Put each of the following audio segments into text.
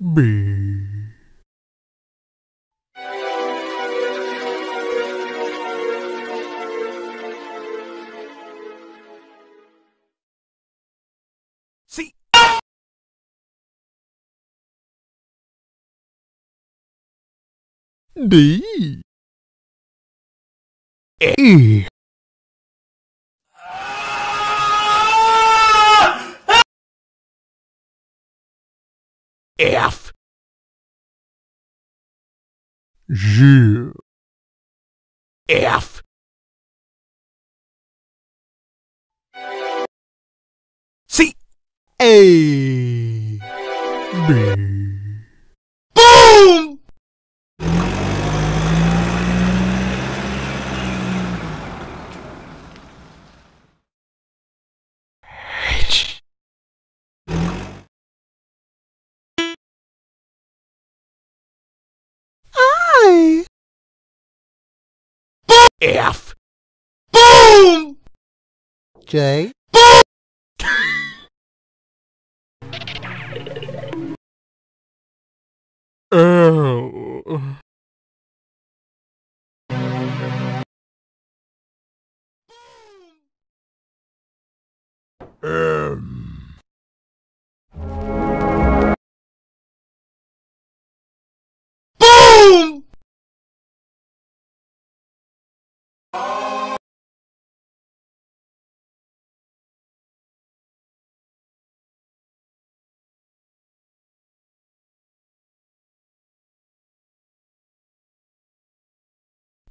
B. C. D. E. F. G. F. C. A. B. F. Boom! J. Boom!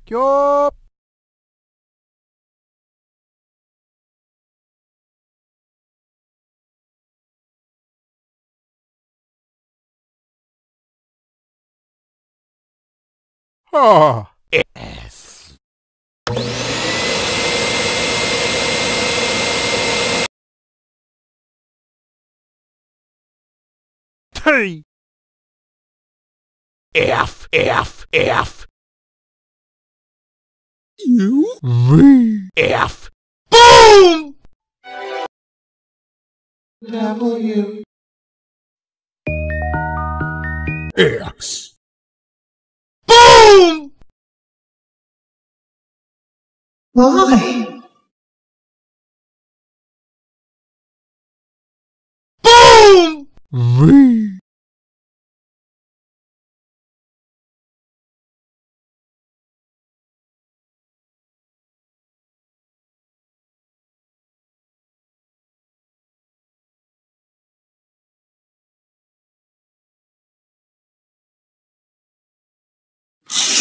Q, Ah. S. T. F. F. F. U. V. F. Boom! W, X. Boom! Y, Boom! V.